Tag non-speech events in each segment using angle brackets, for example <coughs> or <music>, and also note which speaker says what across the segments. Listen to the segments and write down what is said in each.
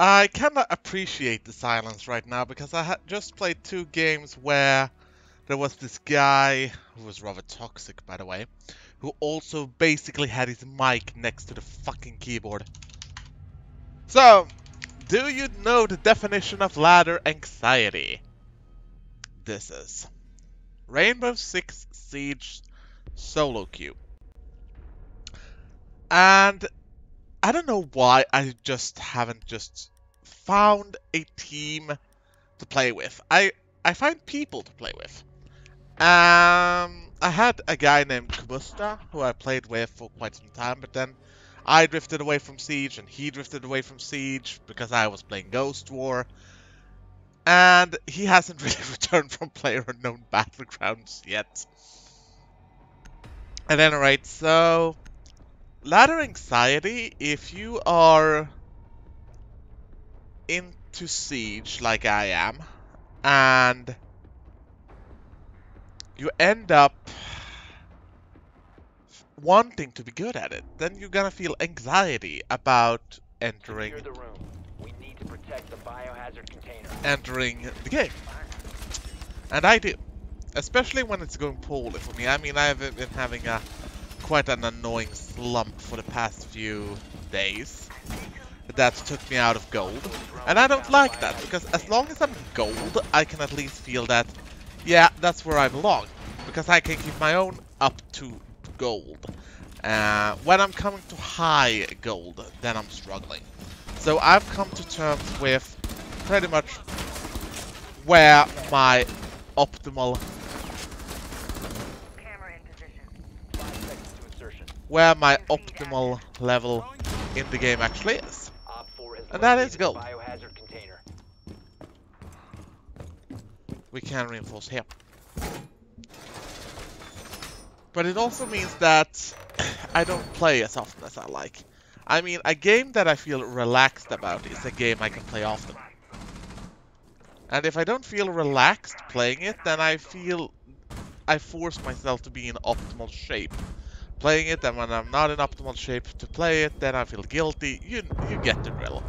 Speaker 1: I cannot appreciate the silence right now because I had just played two games where there was this guy who was rather toxic, by the way, who also basically had his mic next to the fucking keyboard. So, do you know the definition of ladder anxiety? This is Rainbow Six Siege solo queue. And I don't know why I just haven't just found a team to play with. I I find people to play with. Um, I had a guy named Kubusta who I played with for quite some time, but then I drifted away from Siege and he drifted away from Siege because I was playing Ghost War. And he hasn't <laughs> really returned from Player Unknown Battlegrounds yet. At any rate, so ladder anxiety, if you are into Siege like I am, and you end up wanting to be good at it, then you're gonna feel anxiety about entering
Speaker 2: the room. We need to protect the biohazard container.
Speaker 1: entering the game. And I do. Especially when it's going poorly for me. I mean, I've been having a quite an annoying slump for the past few days. That took me out of gold. And I don't like that, because as long as I'm gold, I can at least feel that, yeah, that's where I belong. Because I can keep my own up to gold. Uh, when I'm coming to high gold, then I'm struggling. So I've come to terms with pretty much where my optimal
Speaker 3: Camera in position.
Speaker 2: Five seconds to insertion.
Speaker 1: Where my optimal level in the game actually is.
Speaker 2: Op 4 has
Speaker 1: And that is gold. We can reinforce here. But it also means that <clears throat> I don't play as often as I like. I mean, a game that I feel relaxed about is a game I can play often. And if I don't feel relaxed playing it, then I feel I force myself to be in optimal shape. Playing it, and when I'm not in optimal shape to play it, then I feel guilty. You you get the drill.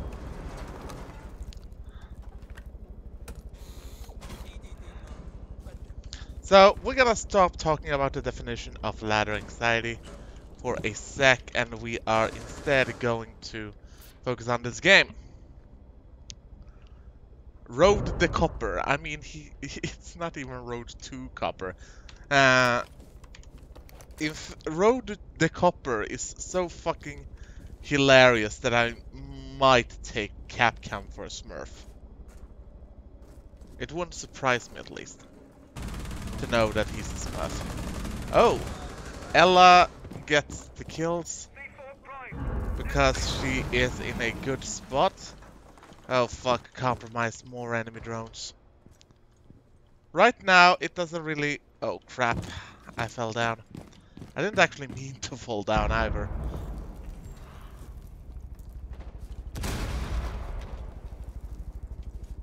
Speaker 1: So we're gonna stop talking about the definition of ladder anxiety for a sec, and we are instead going to focus on this game. Road the Copper. I mean, he <laughs> it's not even Road to Copper. Uh, if Road the Copper is so fucking hilarious that I might take Kapkan for a Smurf. It wouldn't surprise me at least to know that he's a Smurf. Oh, Ela gets the kills because she is in a good spot. Oh fuck, compromise more enemy drones. Right now, it doesn't really... Oh crap, I fell down. I didn't actually mean to fall down either.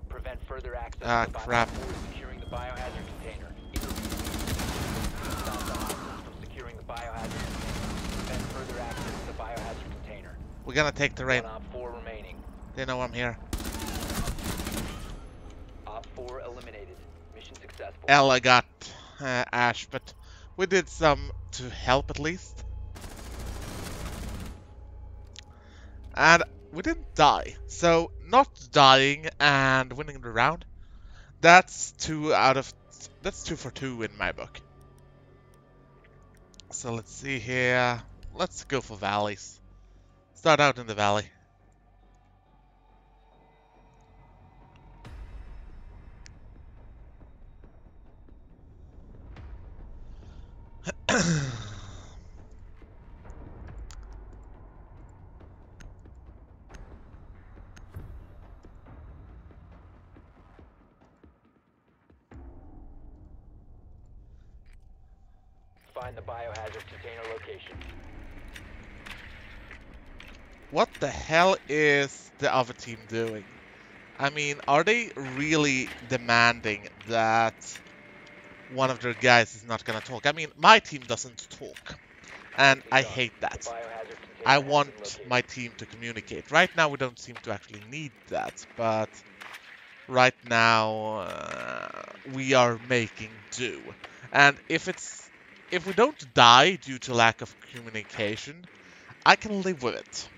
Speaker 2: Prevent further access
Speaker 1: Ah,
Speaker 2: to the
Speaker 1: crap.
Speaker 2: Op 4 is securing the biohazard container. Stop the hostiles from securing the biohazard container. Prevent further access to the biohazard container.
Speaker 1: We're gonna take the rain.
Speaker 2: One Op 4 remaining.
Speaker 1: They know I'm here.
Speaker 2: Op 4 eliminated. Mission successful.
Speaker 1: Ela got uh, Ash, but we did some to help at least. And we didn't die. So, not dying and winning the round, that's two out of... That's two for two in my book. So let's see here. Let's go for valleys. Start out in the valley.
Speaker 2: Find the biohazard container location.
Speaker 1: What the hell is the other team doing? I mean, are they really demanding that one of their guys is not gonna talk? I mean, my team doesn't talk. And I hate that. I want my team to communicate. Right now, we don't seem to actually need that, but right now uh, we are making do. And if it's if we don't die due to lack of communication, I can live with it.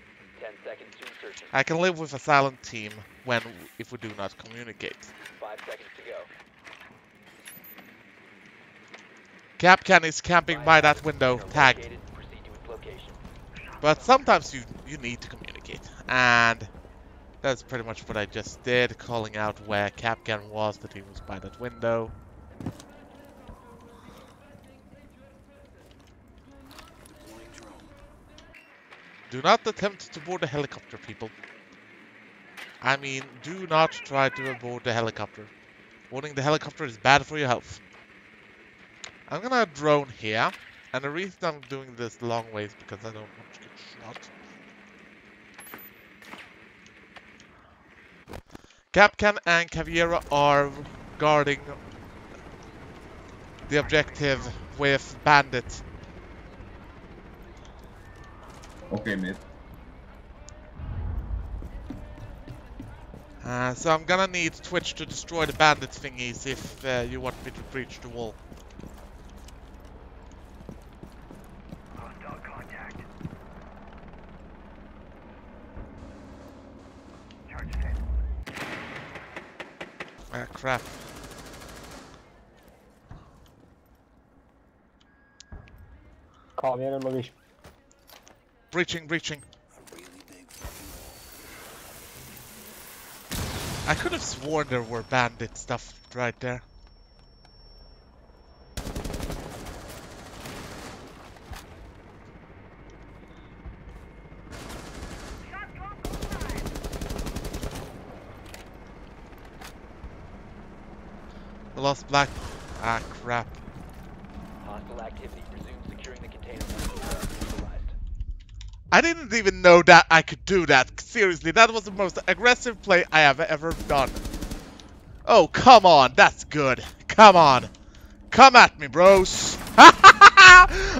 Speaker 2: Ten seconds to insertion.
Speaker 1: I can live with a silent team when if we do not communicate.
Speaker 2: Five seconds to go.
Speaker 1: Kapkan is camping by that window, tagged.
Speaker 2: located. Proceed to its location.
Speaker 1: But sometimes you you need to communicate, and that's pretty much what I just did, calling out where Kapkan was, that he was by that window. Do not attempt to board the helicopter, people. I mean, do not try to board the helicopter. Boarding the helicopter is bad for your health. I'm gonna drone here, and the reason I'm doing this long way is because I don't want to get shot. Kapkan and Caveira are guarding the objective with Bandit.
Speaker 3: Okay, mate.
Speaker 1: Uh, so I'm gonna need Twitch to destroy the bandit thingies if uh, you want me to breach the wall. Ah, crap.
Speaker 4: Kaviar eller vish.
Speaker 1: Breaching, breaching. I could have sworn there were bandit stuff right there. We lost black. Ah, crap.
Speaker 2: Hostile activity. Securing the container once the threat is neutralized.
Speaker 1: I didn't even know that I could do that. Seriously, that was the most aggressive play I have ever done. Oh, come on. That's good. Come on. Come at me, bros. <laughs> oh,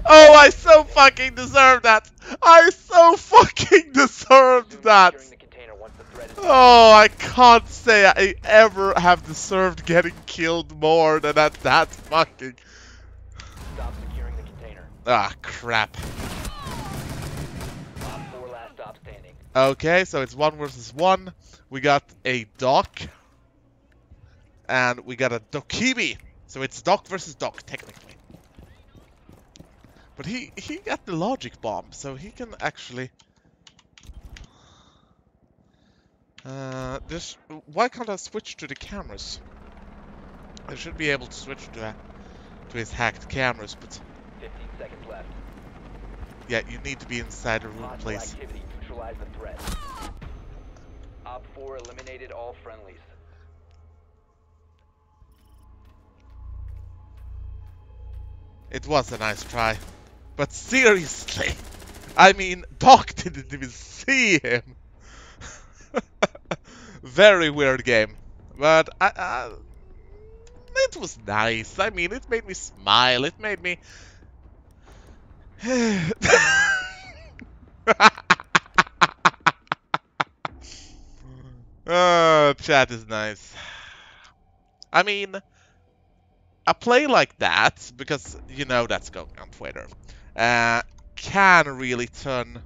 Speaker 1: I so fucking deserve that. I so fucking <laughs> deserved that.
Speaker 2: securing the container once the threat is
Speaker 1: Oh, I can't say I ever have deserved getting killed more than at that fucking...
Speaker 2: Stop securing the container.
Speaker 1: Ah, crap.
Speaker 2: Op 4 last stop standing.
Speaker 1: Okay, so it's one versus one. We got a Doc. And we got a Dokimi. So it's Doc versus Doc, technically. But he, he got the logic bomb, so he can actually... Uh, this, why can't I switch to the cameras? I should be able to switch to, uh, to his hacked cameras, but
Speaker 2: 15 seconds left.
Speaker 1: yeah, you need to be inside the room, please.
Speaker 2: activity. Neutralize the threat. Op 4 eliminated all friendlies.
Speaker 1: It was a nice try. But seriously, I mean, Doc <laughs> didn't even see him. <laughs> Very weird game. But I, I, it was nice. I mean, it made me smile. It made me. <sighs> <sighs> <laughs> oh, chat is nice. I mean, a play like that, because you know that's going on Twitter, uh, can really turn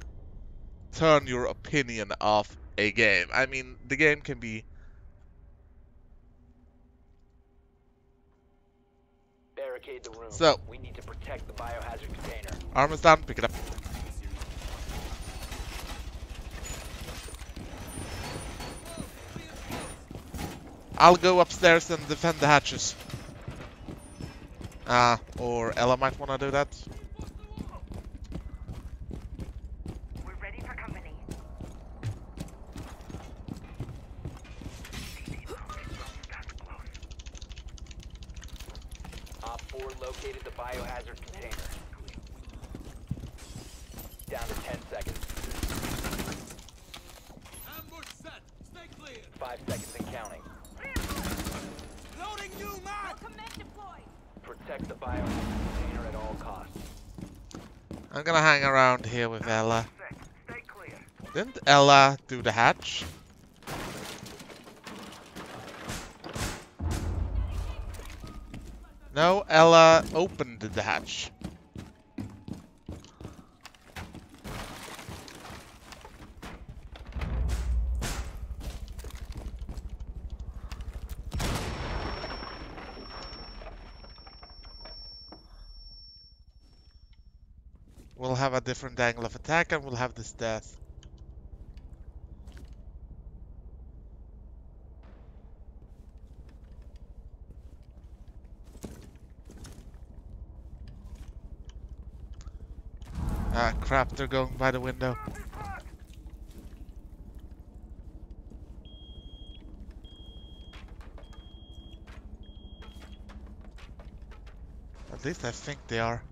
Speaker 1: turn your opinion of a game. I mean, the game can be
Speaker 2: Barricade the room.
Speaker 1: So-
Speaker 2: we need to protect the biohazard container.
Speaker 1: armors down, pick it up. I'll go upstairs and defend the hatches. Ah, or Ela might want to do that.
Speaker 5: We're ready for company.
Speaker 2: Op 4 located the biohazard container. Down to 10 seconds.
Speaker 6: Ambush set. Stay clear.
Speaker 2: 5 seconds and counting.
Speaker 6: Loading new mag.
Speaker 5: Command deployed.
Speaker 2: Protect the biohazard container at all costs.
Speaker 1: I'm gonna hang around here with
Speaker 5: Ela.
Speaker 1: Didn't Ela do the hatch? No, Ela opened the hatch. We'll have a different angle of attack and we'll have this death. Ah crap, they're going by the window. At least I think they are.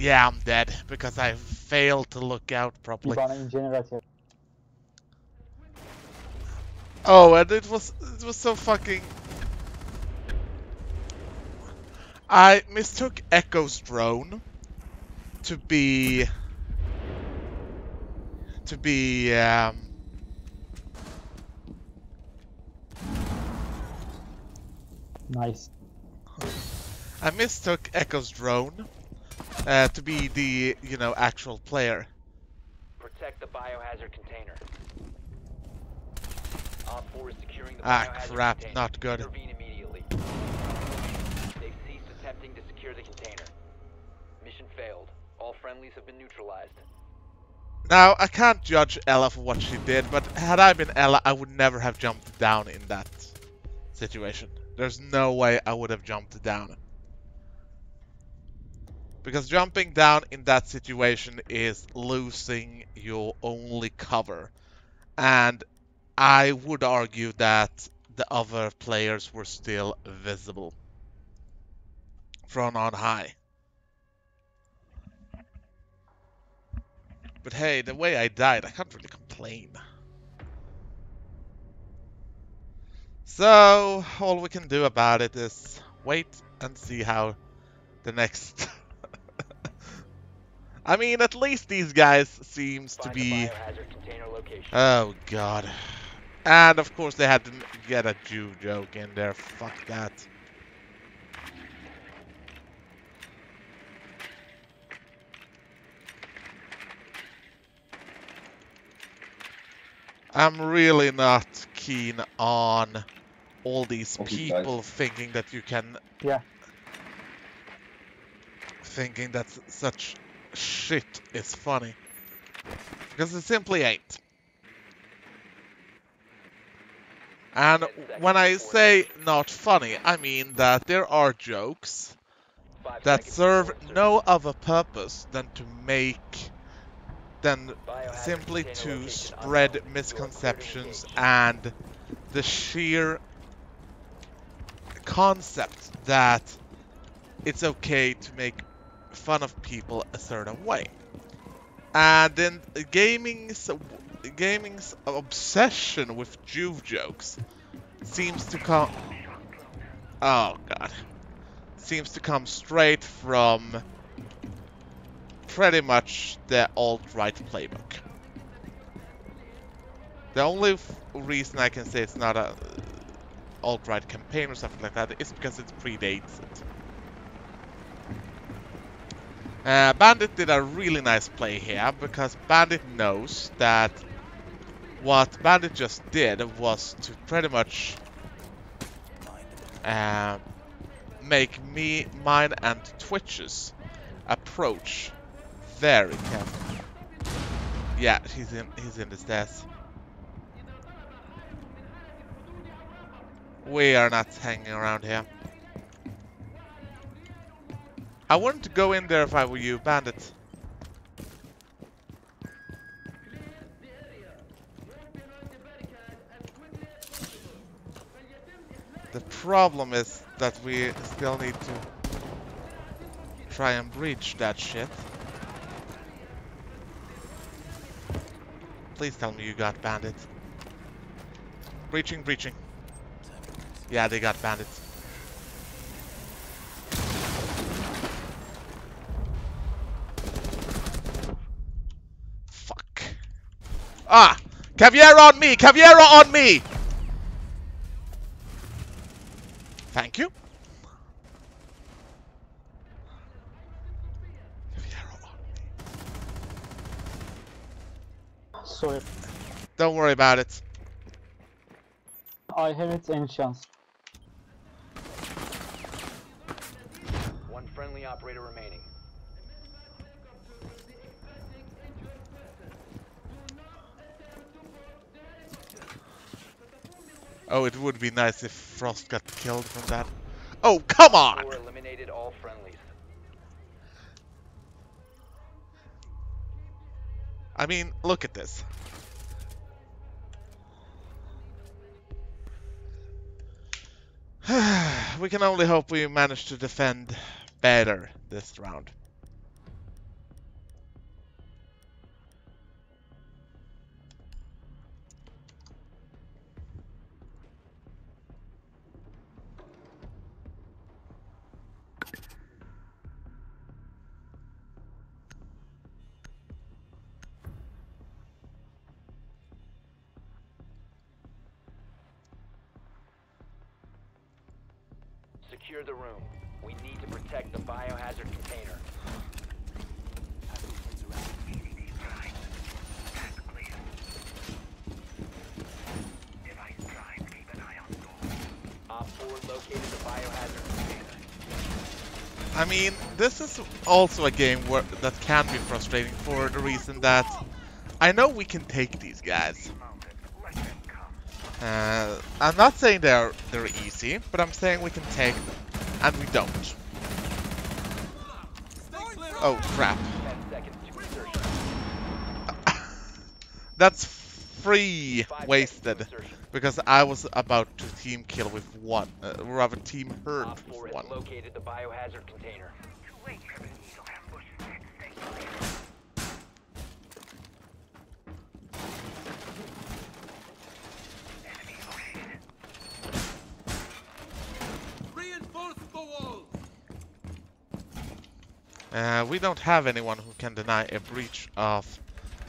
Speaker 1: Yeah, I'm dead because I failed to look out properly.
Speaker 4: Bana incinerator yap.
Speaker 1: Oh, and it was it was so fucking. I mistook Echo's drone to be to be um,
Speaker 4: Nice.
Speaker 1: I mistook Echo's drone uh, to be the you know actual player.
Speaker 2: Protect the biohazard container. Op 4 is securing the
Speaker 1: Ah,
Speaker 2: biohazard
Speaker 1: crap,
Speaker 2: container.
Speaker 1: not good.
Speaker 2: Intervene immediately. They've ceased attempting to secure the container. Mission failed. All friendlies have been neutralized.
Speaker 1: Now I can't judge Ela for what she did, but had I been Ela, I would never have jumped down in that situation. There's no way I would have jumped down. Because jumping down in that situation is losing your only cover. And I would argue that the other players were still visible from on high. But hey, the way I died, I can't really complain. So, all we can do about it is wait and see how the next... <laughs> I mean, at least these guys seems to be...
Speaker 2: the biohazard container location.
Speaker 1: Oh god. And of course they had to get a Jew joke in there. Fuck that. I'm really not keen on all these
Speaker 3: Okay, guys.
Speaker 1: people thinking that you can
Speaker 4: Yeah.
Speaker 1: thinking that such shit is funny. Because it simply ain't. And when I say not funny, I mean that there are jokes that serve no other purpose than to make than simply to spread misconceptions and the sheer concept that it's okay to make fun of people a certain way. And then gaming's gaming's obsession with Jew jokes seems to come Oh god. Seems to come straight from pretty much the alt-right playbook. The only reason I can say it's not a alt-right campaign or something like that is because it predates it. Uh, Bandit did a really nice play here because Bandit knows that what Bandit just did was to pretty much uh, make me, mine, and Twitch's approach very careful. Yeah, he's in he's in the stairs. We are not hanging around here. I wouldn't go in there if I were you, bandit. The problem is that we still need to try and breach that shit. Please tell me you got bandits. Breaching, breaching. Yeah, they got bandits. Fuck. Ah! Caveira on me! Caveira on me! Thank you. Caveira on me.
Speaker 4: Sorry.
Speaker 1: Don't worry about it.
Speaker 4: I have it any chance.
Speaker 2: One friendly operator remaining.
Speaker 1: Oh, it would be nice if Frost got killed from that. Oh, come on!
Speaker 2: Four eliminated all friendlies.
Speaker 1: I mean, look at this. <sighs> we can only hope we manage to defend better this round. Is also a game where that can be frustrating for the reason that I know we can take these guys. Uh, I'm not saying they're they're easy, but I'm saying we can take them, and we don't. Oh crap!
Speaker 2: 10 seconds to insertion.
Speaker 1: That's free wasted because I was about to team kill with one, uh, rather team
Speaker 2: 4
Speaker 1: with one. Uh, we don't have anyone who can deny a breach of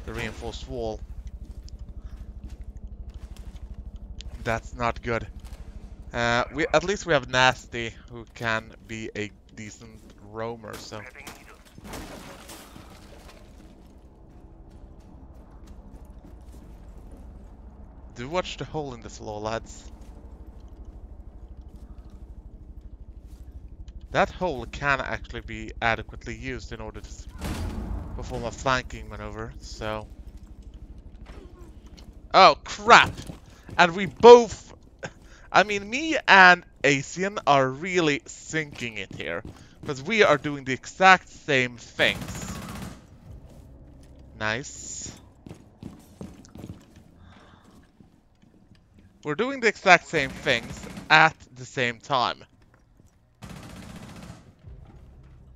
Speaker 1: the reinforced wall. That's not good. Uh, we at least we have Nasty who can be a decent roamer. So do watch the hole in the floor, lads. That hole can actually be adequately used in order to perform a flanking maneuver, so... Oh, crap! And we both... I mean, me and Asian are really sinking it here. Because we are doing the exact same things. Nice. We're doing the exact same things at the same time.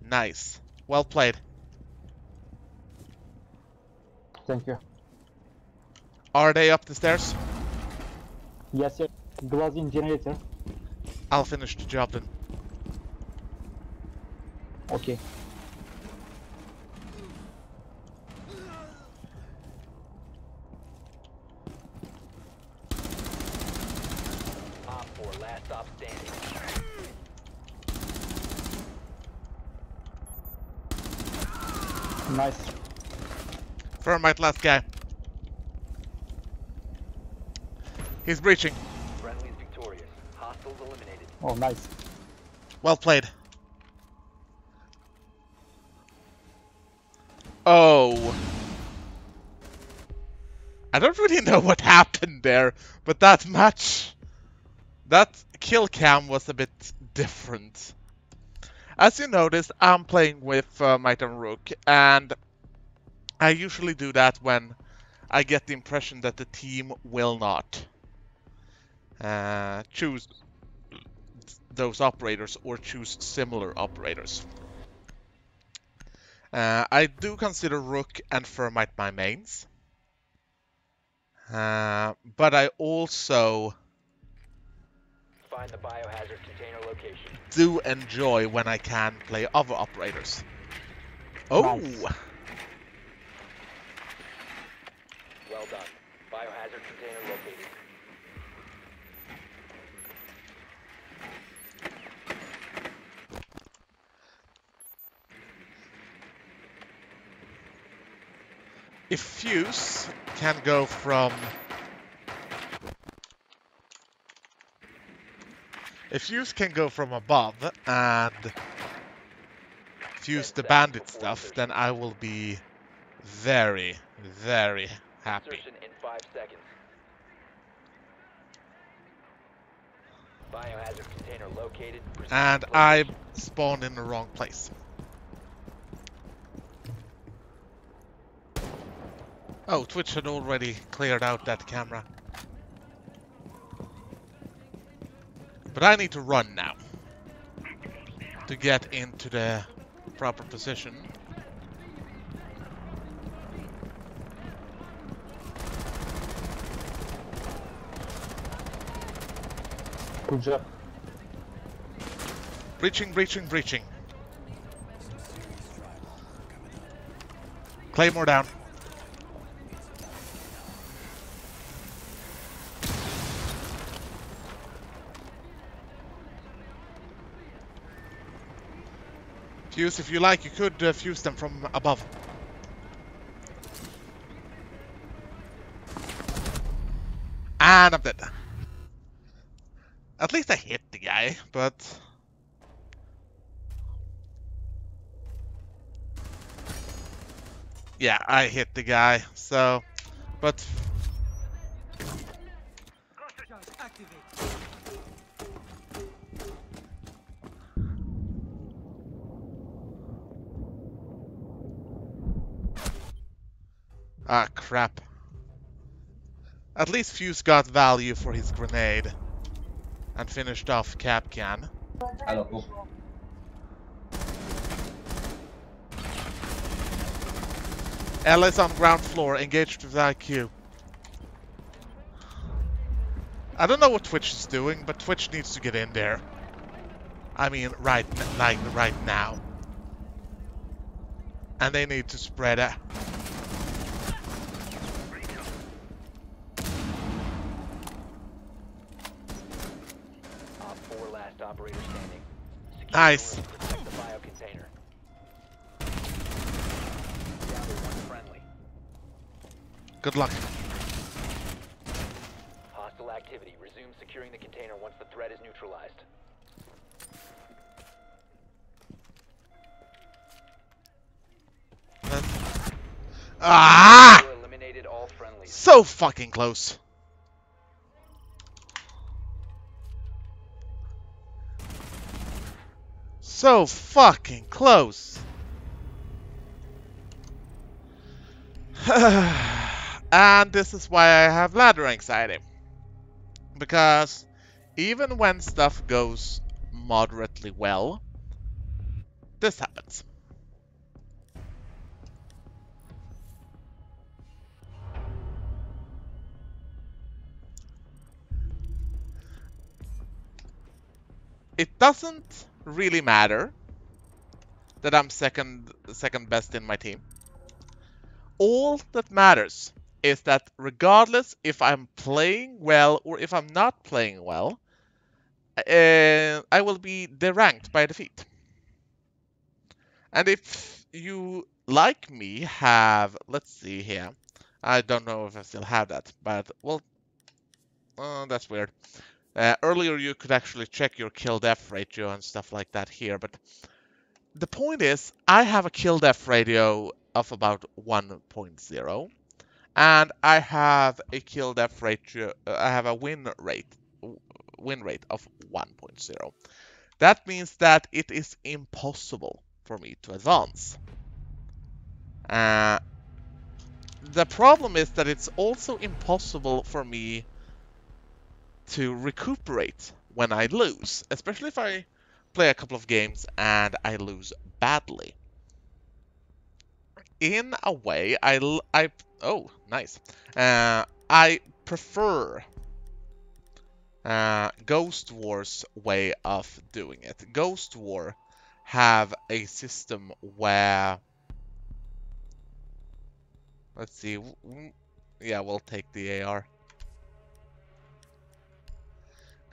Speaker 1: Nice. Well played.
Speaker 4: Thank you.
Speaker 1: Are they up the stairs?
Speaker 4: Yes, yes. Glass in generator.
Speaker 1: I'll finish the job then.
Speaker 4: Okay.
Speaker 2: Op 4, last stop standing.
Speaker 4: Nice.
Speaker 1: Thermite last guy. He's breaching.
Speaker 2: Friendly's victorious. Hostiles eliminated.
Speaker 4: Oh, nice.
Speaker 1: Well played. Happened there, but that match, that kill cam was a bit different. As you noticed, I'm playing with uh, Might and Rook, and I usually do that when I get the impression that the team will not uh, choose those operators or choose similar operators. Uh, I do consider Rook and Thermite my mains. Uh, but I also
Speaker 2: Find the biohazard container location.
Speaker 1: do enjoy when I can play other operators. Oh!
Speaker 4: Nice.
Speaker 2: Well done. Biohazard container located.
Speaker 1: If Fuse can go from... If Fuse can go from above and fuse the bandit stuff, then I will be very, very happy.
Speaker 2: In five seconds. Biohazard container located.
Speaker 1: And I spawned in the wrong place. Oh, Twitch had already cleared out that camera. But I need to run now. To get into the proper position.
Speaker 4: Good job.
Speaker 1: Breaching, breaching, breaching. Claymore down. Fuse, if you like, you could uh, fuse them from above. And I'm dead. At least I hit the guy, but... Yeah, I hit the guy, so... But... Ah, crap. At least Fuse got value for his grenade. And finished off
Speaker 3: Kapkan. Bon.
Speaker 1: Ellis on ground floor, engaged with IQ. I don't know what Twitch is doing, but Twitch needs to get in there. I mean, right, like right now. And they need to spread it.
Speaker 2: Op 4 last operator standing. Secure
Speaker 1: Nice.
Speaker 2: the room, Protect the bio container. Down to one friendly.
Speaker 1: Good luck.
Speaker 2: Hostile activity. Resume securing the container once the threat is neutralized.
Speaker 1: Ah!
Speaker 2: Eliminated all friendlies.
Speaker 1: So fucking close. So fucking close. <sighs> and this is why I have ladder anxiety. Because even when stuff goes moderately well, this happens. it doesn't really matter that I'm second second best in my team. All that matters is that regardless if I'm playing well or if I'm not playing well, uh, I will be deranked by defeat. And if you, like me, have, let's see here, I don't know if I still have that, but, well, uh, that's weird. Uh, earlier you could actually check your kill death ratio and stuff like that here, but the point is I have a kill death ratio of about 1.0 and I have a kill death ratio uh, I have a win rate win rate of 1.0. That means that it is impossible for me to advance. Uh, the problem is that it's also impossible for me to recuperate when I lose, especially if I play a couple of games and I lose badly. In a way, I, I oh, nice. Uh, I prefer uh, Ghost War's way of doing it. Ghost War have a system where let's see yeah we'll take the AR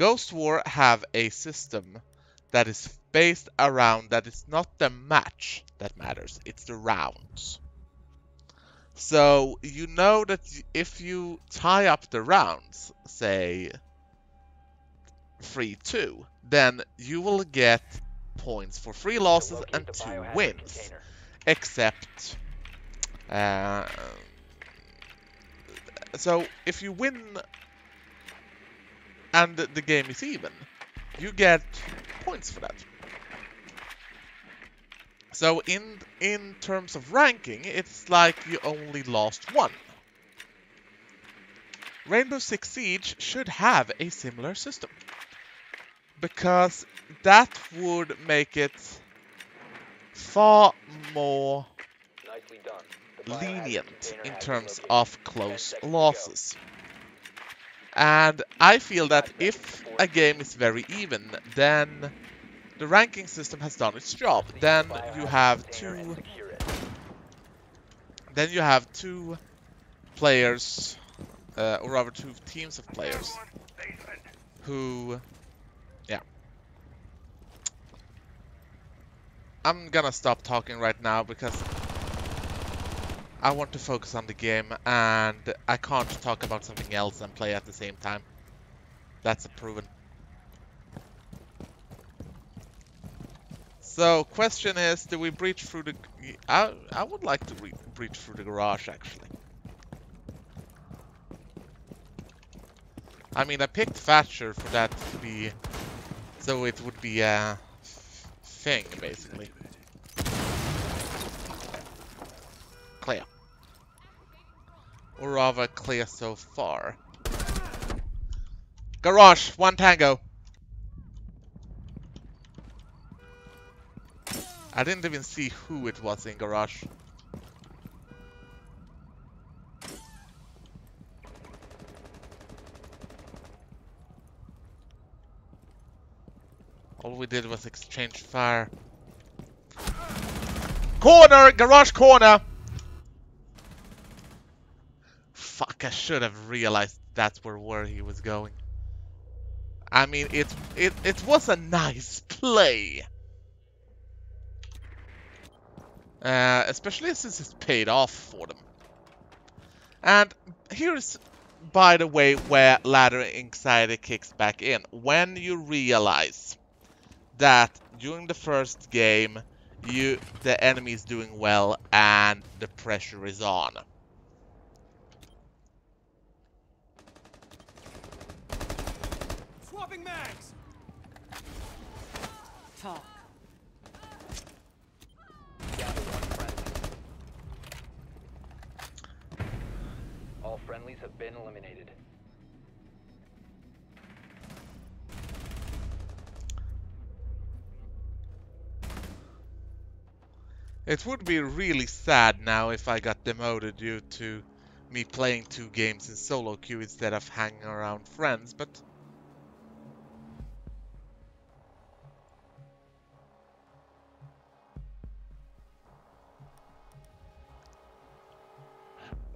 Speaker 1: Ghost War have a system that is based around that it's not the match that matters it's the rounds so you know that if you tie up the rounds say 3-2 then you will get points for three losses and two wins
Speaker 2: container.
Speaker 1: except uh, so if you win and the game is even you get points for that so in in terms of ranking it's like you only lost one Rainbow Six Siege should have a similar system because that would make it far more. Lenient in terms of close
Speaker 2: losses. go.
Speaker 1: And I feel that if a game is very even, then the ranking system has done its job. Then you have two then you have two players uh, or rather two teams of players who yeah I'm gonna stop talking right now because I want to focus on the game and I can't talk about something else and play at the same time. That's a proven. So question is do we breach through the I, I would like to re- breach through the garage actually. I mean, I picked Thatcher for that to be, so it would be a thing, basically. Or rather, clear so far. Garage, one tango. I didn't even see who it was in garage. All we did was exchange fire. Corner! Garage corner! I should have realized that's where, where he was going. I mean, it, it, it was a nice play. Uh, especially since it's paid off for them. And here's, by the way, where ladder anxiety kicks back in. When you realize that during the first game, you the enemy is doing well and the pressure is on.
Speaker 7: Talk.
Speaker 2: Down to one friendly. All friendlies have been eliminated.
Speaker 1: It would be really sad now if I got demoted due to me playing two games in solo queue instead of hanging around friends, but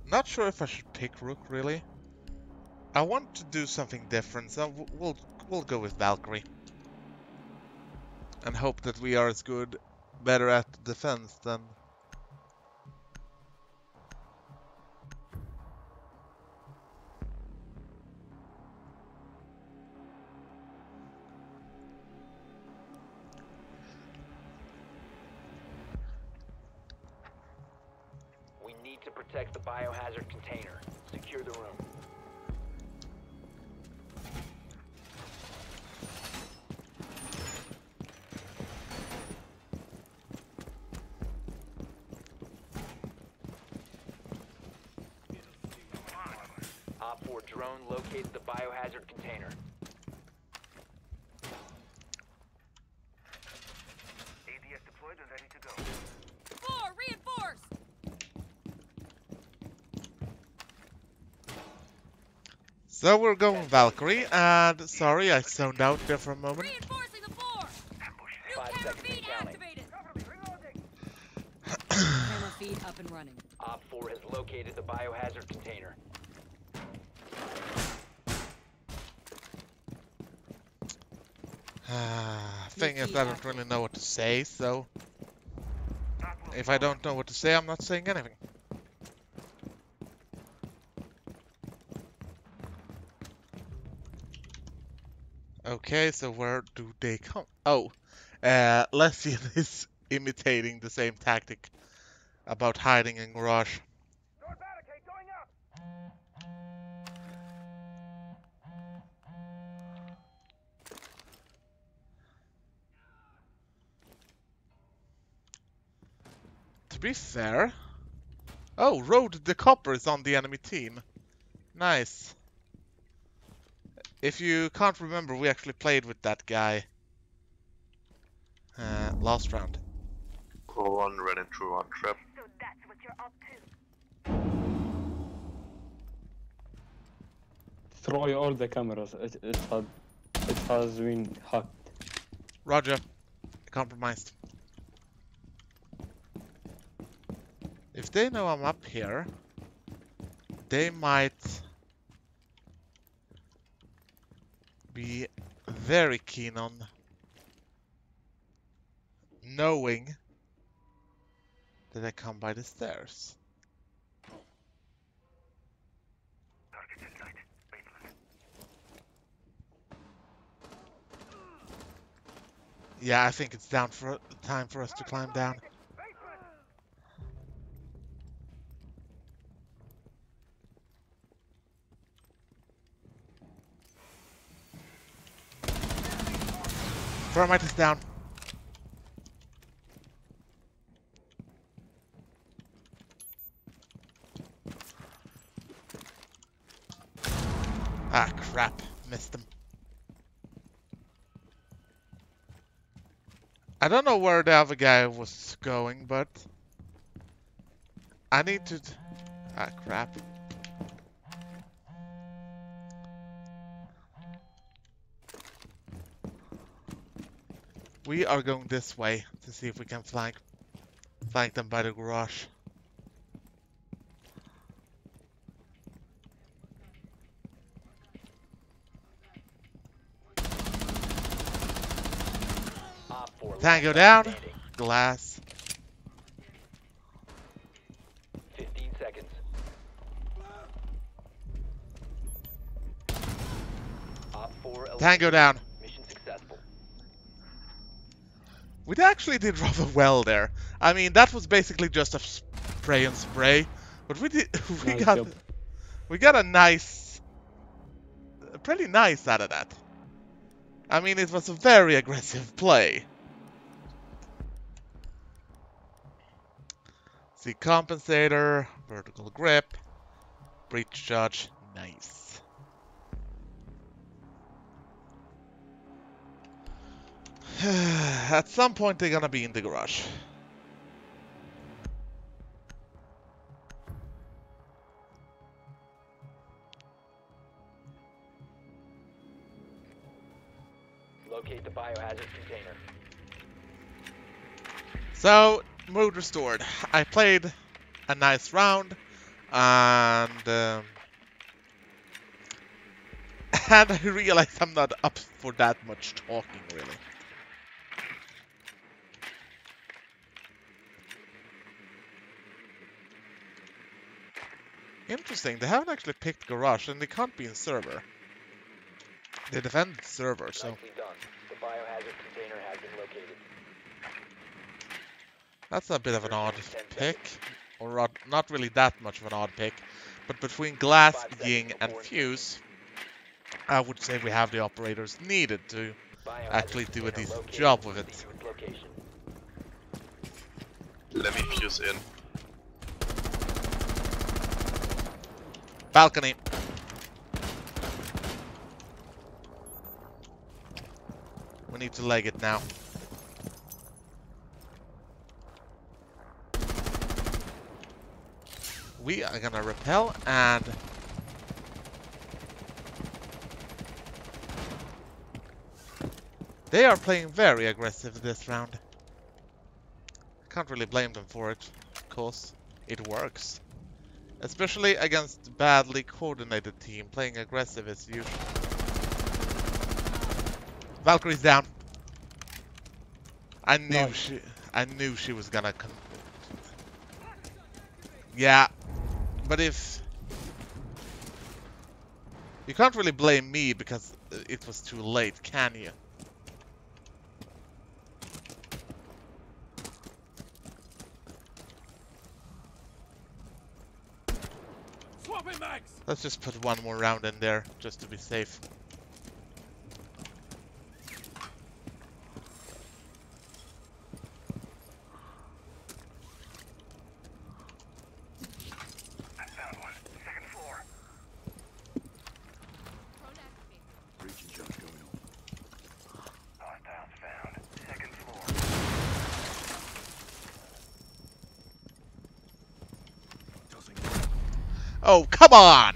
Speaker 1: Not sure if I should pick Rook, really. I want to do something different, so we'll, we'll go with Valkyrie. And hope that we are as good, better at defense than... So we're going Valkyrie, and sorry I zoned out there for a moment.
Speaker 7: Reinforcing the floor. New
Speaker 2: Five
Speaker 7: camera
Speaker 2: seconds
Speaker 7: feed
Speaker 2: and counting.
Speaker 7: activated.
Speaker 5: Reloading.
Speaker 7: camera feed up and running.
Speaker 2: Op 4 has located the biohazard container.
Speaker 1: Ah, thing is, I don't really know what to say, so if I don't know what to say, I'm not saying anything. Okay, so where do they come? Oh, uh, Lesion <laughs> is imitating the same tactic about hiding in garage. To be fair... Oh, Road the Copper is on the enemy team. Nice. If you can't remember, we actually played with that guy uh, last round.
Speaker 8: Go on, run into one trap.
Speaker 5: So that's what you're up to.
Speaker 4: Destroy all the cameras. It, it, had, it has been hacked.
Speaker 1: Roger. Compromised. If they know I'm up here, they might be very keen on knowing that I come by the stairs. Yeah, I think it's down for time for us to climb down. Thermite is down. Ah, crap. Missed him. I don't know where the other guy was going, but... I need to... Ah, crap. We are going this way to see if we can flank flank them by the garage. Tango down. Glass.
Speaker 2: 15 seconds.
Speaker 1: Tango down.
Speaker 2: Mission successful.
Speaker 1: We actually did <laughs> rather well there. I mean, that was basically just a spray and spray, but we did <laughs> we
Speaker 4: Nice
Speaker 1: got
Speaker 4: job.
Speaker 1: we got a nice, pretty nice out of that. I mean, it was a very aggressive play. See, compensator, vertical grip, breach charge, nice. <sighs> At some point, they're gonna be in the garage.
Speaker 2: Locate the biohazard container.
Speaker 1: So, mood restored. I played a nice round, and um, <laughs> and I realized I'm not up for that much talking, really. Interesting, they haven't actually picked Garage, and they can't be in server. They defend server, so...
Speaker 2: The biohazard container has been located.
Speaker 1: That's a bit of an odd pick. Or not- not really that much of an odd pick. But between
Speaker 2: Glaz,
Speaker 1: Ying, and Fuze, I would say we have the operators needed to actually do a decent job with it.
Speaker 2: Proceed to its location.
Speaker 8: Let me fuse in.
Speaker 1: Balcony. We need to leg it now. We are gonna repel and... They are playing very aggressive this round. Can't really blame them for it, of course. It works. Especially against badly coordinated team, playing aggressive is usual. Valkyrie's down. I knew
Speaker 4: Nice.
Speaker 1: she I knew she was gonna con Yeah. But if you can't really blame me because it was too late, can you? Let's just put one more round in there, just to be safe.
Speaker 5: I found one. Second floor. Hostiles found. Second floor.
Speaker 1: Oh, come on!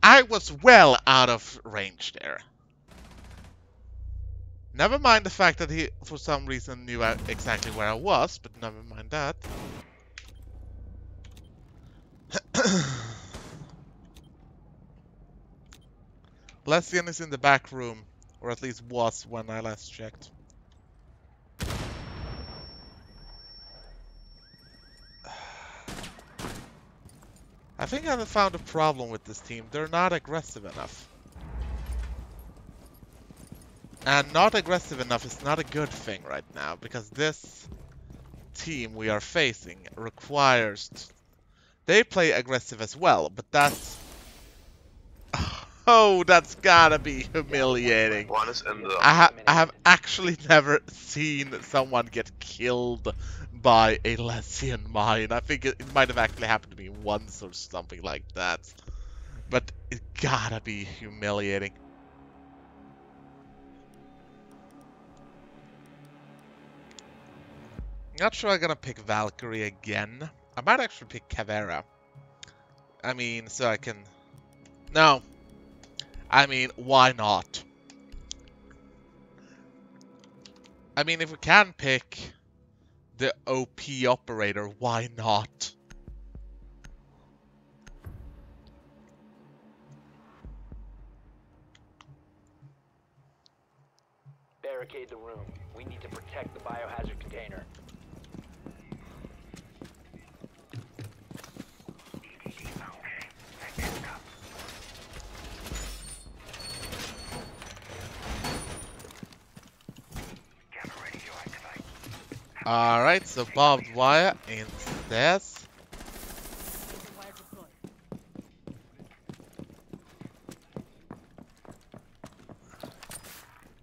Speaker 1: I was well out of range there. Never mind the fact that he, for some reason, knew uh, exactly where I was, but never mind that. <coughs> Lesion is in the back room, or at least was when I last checked. I think I have found a problem with this team. They're not aggressive enough. And not aggressive enough is not a good thing right now, because this team we are facing requires... t- They play aggressive as well, but that's... <laughs> Oh, that's gotta be humiliating.
Speaker 8: One is in the.
Speaker 1: I, ha I have actually never seen someone get killed by a Lesion mine. I think it, it might have actually happened to me once or something like that. But it gotta be humiliating. Not sure I'm gonna pick Valkyrie again. I might actually pick Caveira. I mean, so I can... No. I mean, why not? I mean, if we can pick the OP operator, why not?
Speaker 2: Barricade the room. We need to protect the biohazard container.
Speaker 5: Camera radio activate.
Speaker 1: Alright, so barbed wire in stairs.
Speaker 7: Wire deployed.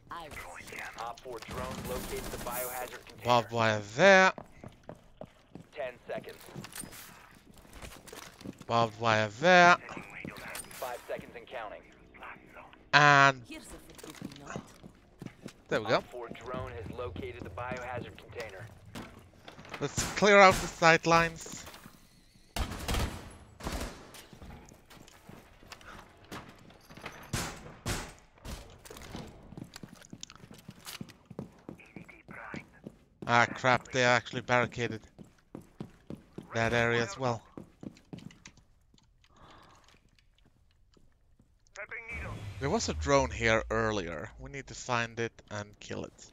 Speaker 7: I
Speaker 2: Op 4 drone located the biohazard.
Speaker 1: Barbed wire there.
Speaker 2: 10 seconds.
Speaker 1: Barbed wire there.
Speaker 2: 5 seconds and counting.
Speaker 1: And
Speaker 7: here's a forgiving note.
Speaker 1: there we go.
Speaker 2: Op 4 drone has located the biohazard container.
Speaker 1: Let's clear out the sidelines. Ah crap, they actually barricaded that area as well. There was a drone here earlier. We need to find it and kill it.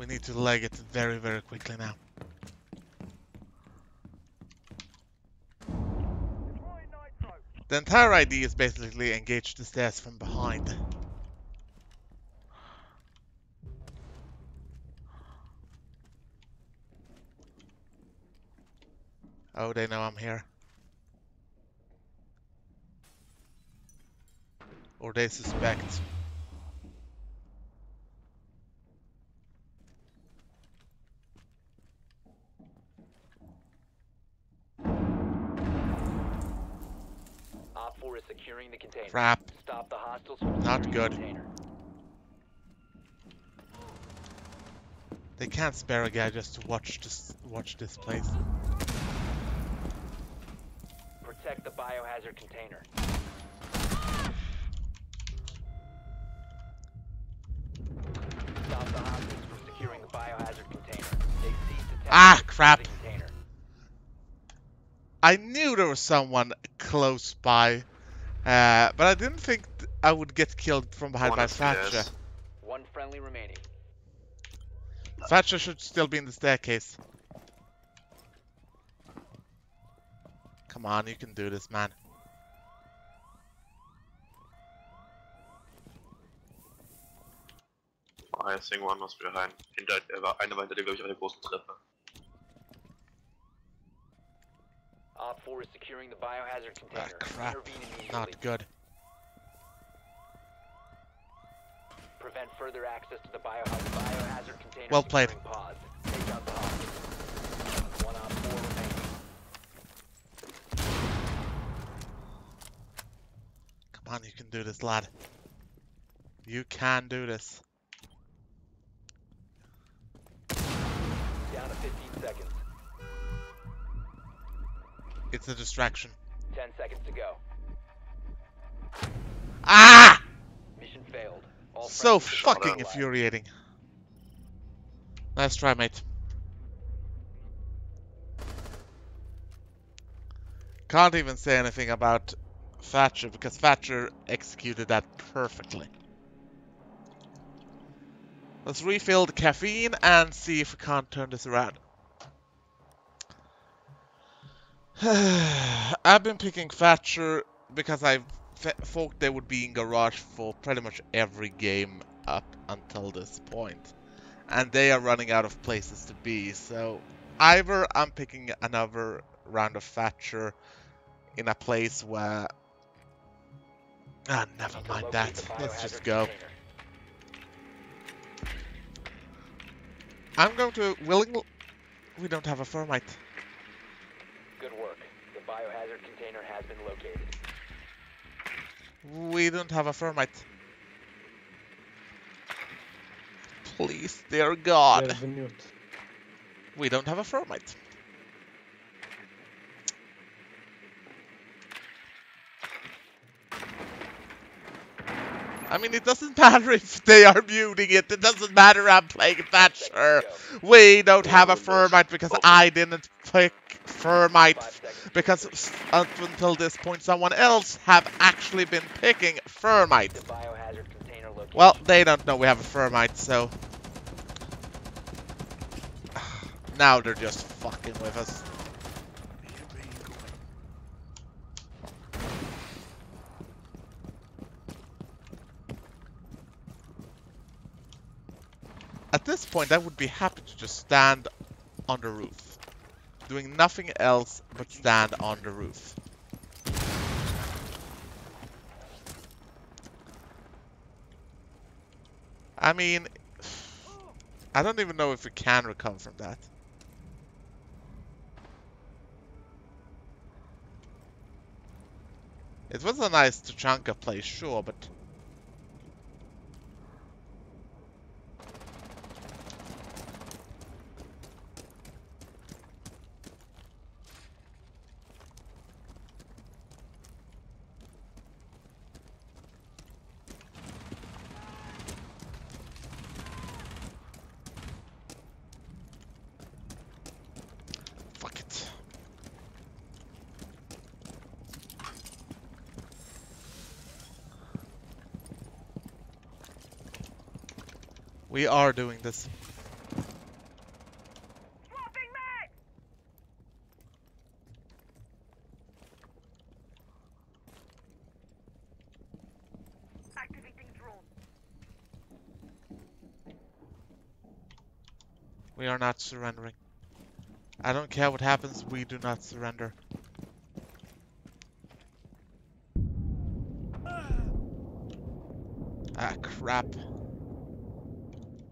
Speaker 1: We need to leg it very, very quickly now. The entire idea is basically engage the stairs from behind. Oh, they know I'm here. Or they suspect.
Speaker 2: Securing the container.
Speaker 1: Crap.
Speaker 2: Stop the hostiles from
Speaker 1: Not good.
Speaker 2: container.
Speaker 1: They can't spare a guy just to watch this watch this place.
Speaker 2: Protect the biohazard container. Stop the hostiles from securing the biohazard container. They've ceased
Speaker 1: Ah, crap. I knew there was someone close by, uh, but I didn't think th- I would get killed from behind
Speaker 8: One
Speaker 1: by
Speaker 8: upstairs.
Speaker 1: Thatcher.
Speaker 2: One friendly remaining.
Speaker 1: Thatcher should still be in the staircase. Come on, you can do this, man.
Speaker 8: I think one was behind. Hinter, er war, einer war hinter dir, glaube ich, auf der großen Treppe.
Speaker 2: Op 4 is securing the biohazard
Speaker 1: Ah,
Speaker 2: container.
Speaker 1: crap. Not good.
Speaker 2: Prevent further access to the biohazard, biohazard container.
Speaker 1: Well played.
Speaker 2: Pods. Take out the. One Op 4 remaining.
Speaker 1: Come on, you can do this, lad. You can do this. It's a distraction.
Speaker 2: 10 seconds to go.
Speaker 1: Ah!
Speaker 2: Mission failed. All
Speaker 1: So fucking infuriating. Nice try, mate. Can't even say anything about Thatcher because Thatcher executed that perfectly. Let's refill the caffeine and see if we can't turn this around. <sighs> I've been picking Thatcher because I thought they would be in garage for pretty much every game up until this point. And they are running out of places to be, so either I'm picking another round of Thatcher in a place where... Ah, never mind that. Let's just go.
Speaker 2: container.
Speaker 1: I'm going to willingly... We don't have a thermite.
Speaker 2: Good work. The biohazard container has been located.
Speaker 1: We don't have a thermite. Please, dear God.
Speaker 4: There's the mute.
Speaker 1: We don't have a thermite. I mean, it doesn't <laughs> matter if they are muting it. It doesn't matter I'm playing Thatcher. We don't have a thermite because I didn't pick
Speaker 2: to
Speaker 1: Because up until this point, someone else have actually been picking
Speaker 2: location.
Speaker 1: Well, they don't know we have a thermite, so... <sighs> Now they're just fucking with us. At this point, I would be happy to just stand on the roof. Doing nothing else but stand on the roof. I mean, <sighs> I don't even know if we can recover from that. It was a nice Tachanka play, sure, but... Fuck it. We are doing this.
Speaker 5: Swapping mag! Activating drone.
Speaker 1: We are not surrendering. I don't care what happens, we do not surrender. Ah, crap.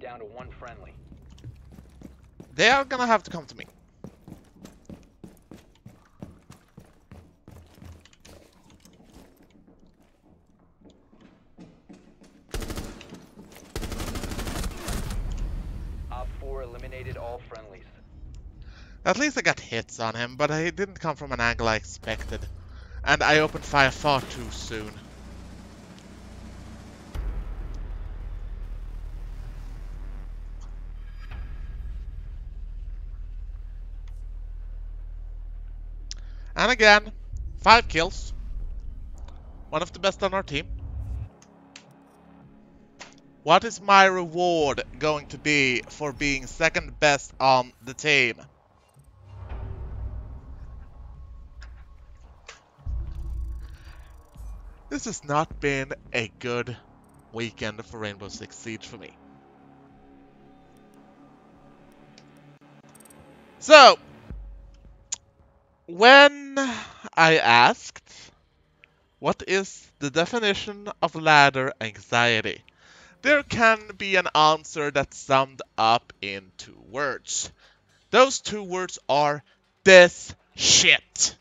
Speaker 2: Down to one friendly.
Speaker 1: They are gonna have to come to me.
Speaker 2: Op 4 eliminated eliminated all friendlies.
Speaker 1: At least I got hits on him, but he didn't come from an angle I expected. And I opened fire far too soon. And again, five kills. One of the best on our team. What is my reward going to be for being second best on the team? This has not been a good weekend for Rainbow Six Siege for me. So, when I asked, what is the definition of ladder anxiety? There can be an answer that's summed up in two words. Those two words are this shit.